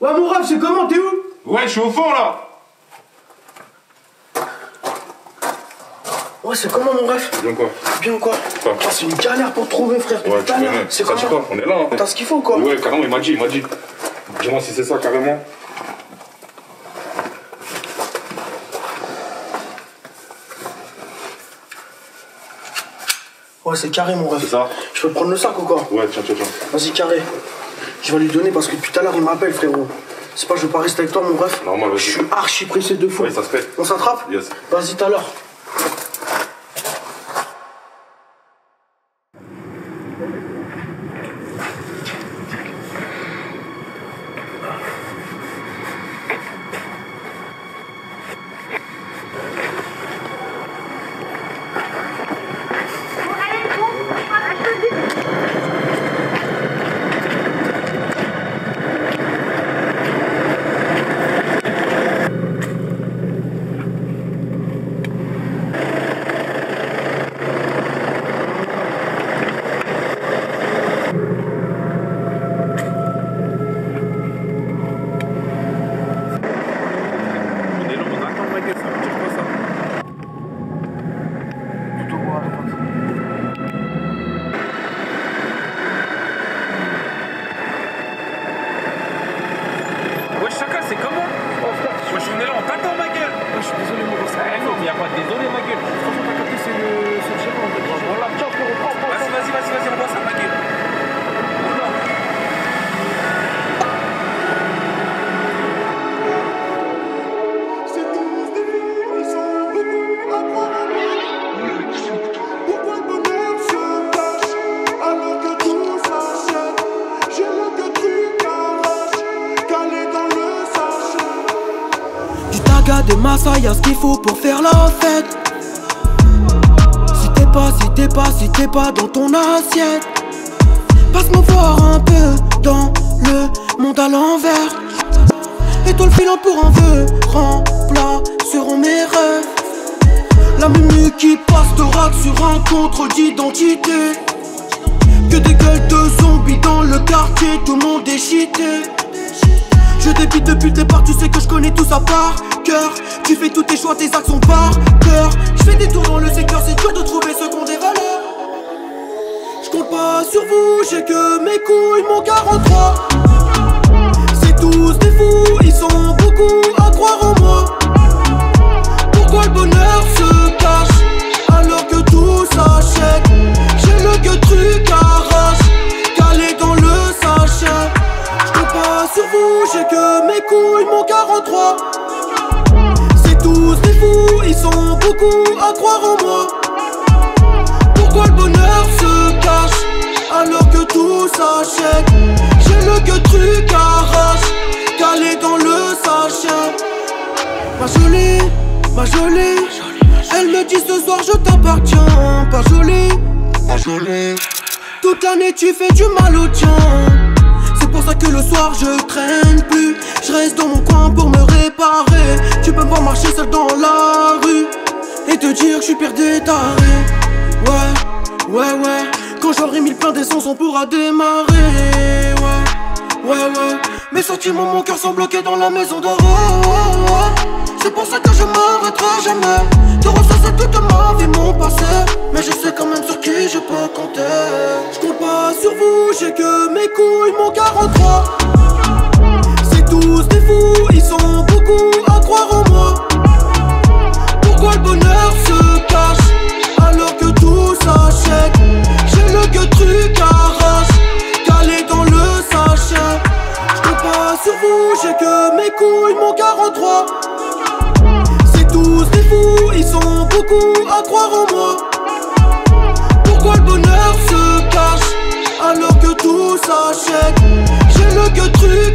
Ouais, mon ref, c'est comment? T'es où? Ouais, je suis au fond là Ouais, c'est comment, mon ref? Bien quoi? Bien ou quoi? Ah, c'est une galère pour te trouver, frère. Ouais, tu. C'est quoi? On est là hein T'as ce qu'il faut, quoi Ouais, carrément, il m'a dit, il m'a dit. Dis-moi si c'est ça, carrément. Ouais, c'est carré, mon ref. C'est ça Je peux prendre le sac ou quoi? Ouais, tiens, tiens, tiens. Vas-y, carré. Je vais lui donner parce que depuis tout à l'heure, il m'appelle, frérot. C'est pas, je veux pas rester avec toi, mon ref. Normal. Je suis archi pressé de fou. Ouais, ça se fait. On s'attrape Yes. Vas-y, tout à l'heure. On est là, on attend Michael, ça veut dire quoi ça Plutôt voir les potes. Ouais, chacun, c'est comment Wesh, on est là, on t'attend, ma gueule je suis désolé, mon gars. Eh non, mais y'a pas de désolé, ma gueule taga, des massas, y'a ce qu'il faut pour faire la fête. Si t'es pas, si t'es pas, si t'es pas dans ton assiette, passe-moi voir un peu dans le monde à l'envers. Étoile filante pour un vœu, remplaceront mes rêves. La menu qui passe de rack sur un contre d'identité. Que des gueules de zombies dans le quartier, tout le monde est cheaté. Je débite depuis le départ, tu sais que je connais tout ça par cœur. Tu fais tous tes choix, tes actions par cœur. Je fais des tours dans le secteur, c'est dur de trouver ceux qui ont des valeurs. Je compte pas sur vous, j'ai que mes couilles, mon 43. J'ai que mes couilles, mon 43. C'est tous des fous, ils sont beaucoup à croire en moi. Pourquoi le bonheur se cache alors que tout s'achète? J'ai le que truc arrache, calé dans le sachet. Ma jolie, ma jolie, elle me dit ce soir je t'appartiens. Pas jolie, pas jolie. Toute l'année tu fais du mal au tien. Que le soir je traîne plus. Je reste dans mon coin pour me réparer. Tu peux me voir marcher seul dans la rue et te dire que je suis pire des. Ouais, ouais, ouais. Quand j'aurai mis le plein d'essence, on pourra démarrer. Ouais, ouais, ouais. Mes sentiments, mon cœur sont bloqués dans la maison d'or. C'est pour ça que je m'arrêterai jamais. De ressasser toute ma vie, mon passé. Mais je sais quand même sur qui je peux compter. Je compte pas sur vous, j'ai que mes couilles, mon 43. C'est à croire en moi. Pourquoi le bonheur se cache alors que tout s'achète? J'ai le que truc